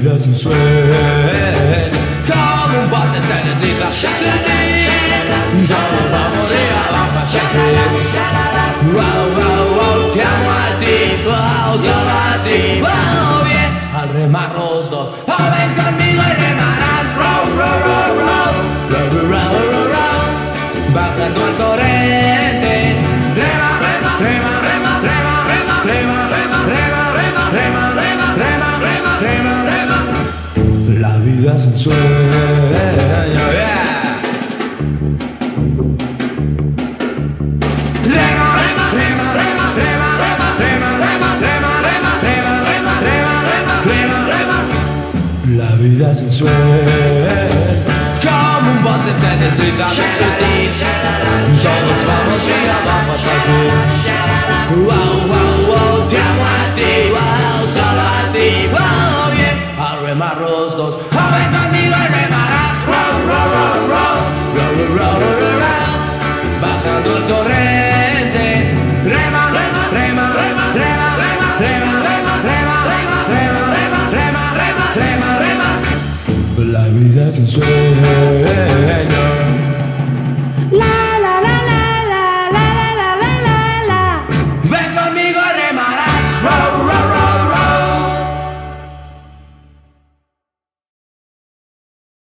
vida es un sueño. Como un bote se desliza Ya nos vamos de abajo a Wow, wow, wow, te amo a ti. Wow, solo a ti. Wow, bien, al remar los dos. Oh, ven conmigo y remarás. Row, row, row, row Row, row, row, row, row Bajando el corriente Rema, rema, rema, rema, rema, rema, rema. Rema, rema. La vida es un sueño. Como un bote se desliza salir Todos vamos y abajo hasta aquí los dos Oh, ven conmigo y remarás Bajando el torrente Rema, rema, rema, rema, rema, rema, rema, rema, rema, rema, rema, rema, rema, rema, rema, rema La vida es un sueño